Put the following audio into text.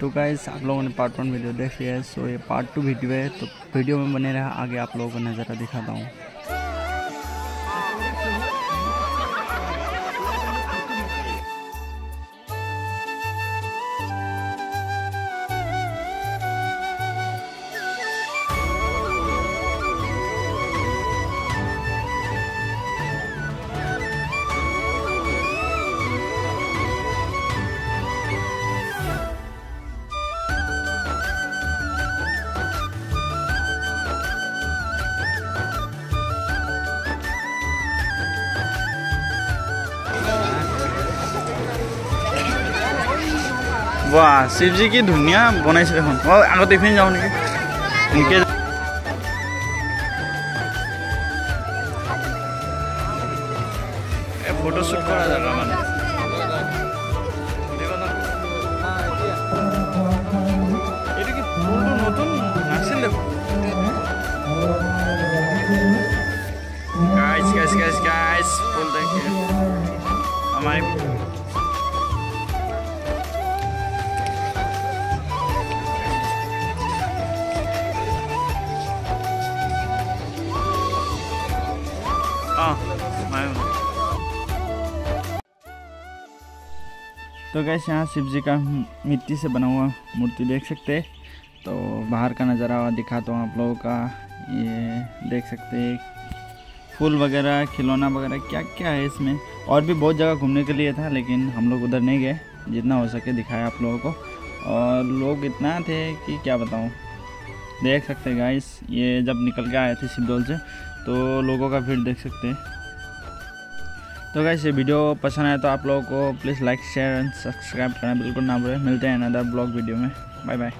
तो गाइस आप लोगों ने पार्ट वन वीडियो देख लिया है सो ये पार्ट टू वीडियो है तो वीडियो में बने रहा, आगे आप लोगों को नज़ारा दिखाता हूँ। वाह শিৱ জি কি ধুনীয়া বনাইছে দেখোন। মই আগত এইখিনি যাওঁ নেকি? এনেকৈ নাছিল। দেখোন আমাৰ तो गैस यहाँ शिव जी का मिट्टी से बना हुआ मूर्ति देख सकते हैं। तो बाहर का नज़ारा दिखाता हूँ आप लोगों का। ये देख सकते हैं, फूल वगैरह, खिलौना वगैरह क्या क्या है इसमें? और भी बहुत जगह घूमने के लिए था, लेकिन हम लोग उधर नहीं गए, जितना हो सके दिखाया आप लोगों को। और लोग इतना थे कि क्या बताऊँ। देख सकते हैं गाइस ये जब निकल के आए थे शिवडोल से तो लोगों का भीड़ देख सकते हैं। तो कैसे ये वीडियो पसंद आया तो आप लोगों को please like share and subscribe करना बिल्कुल ना भूलें। मिलते हैं अनदर ब्लॉग वीडियो में। Bye bye